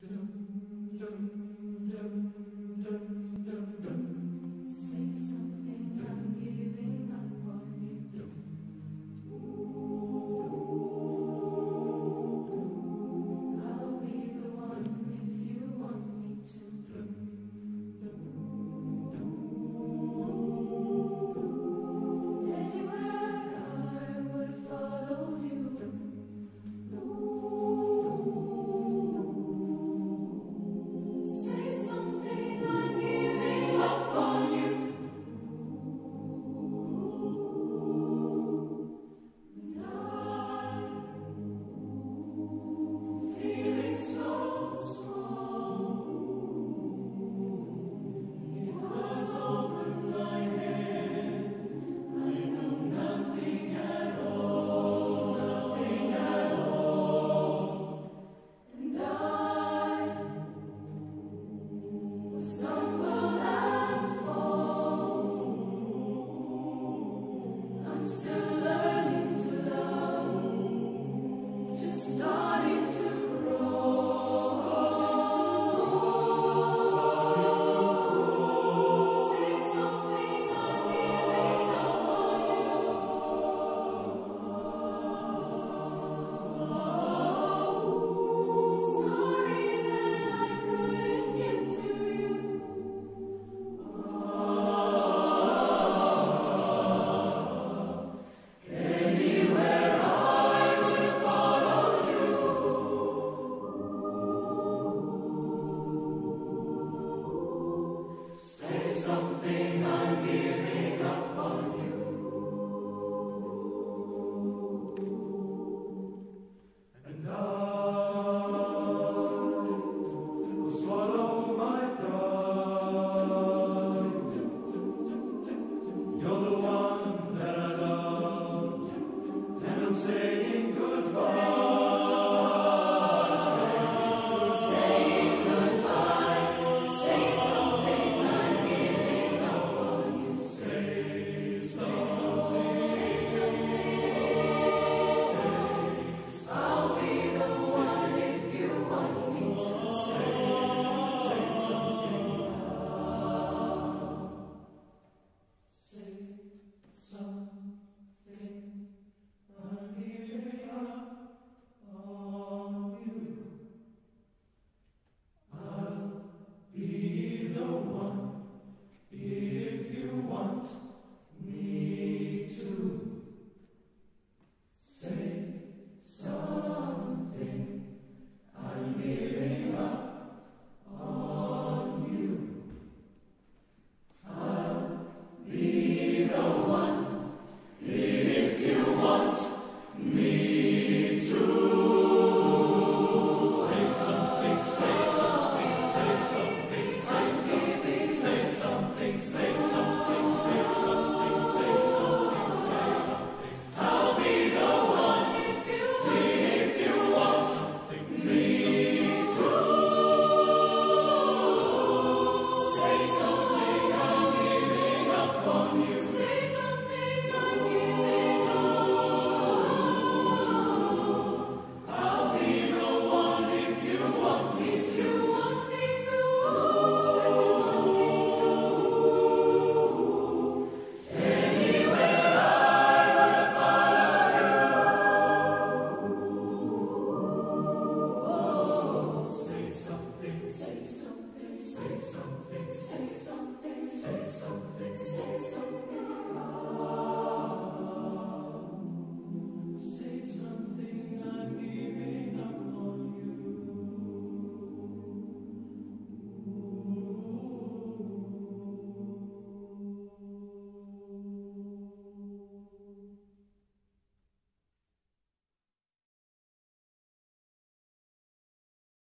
dum dum dum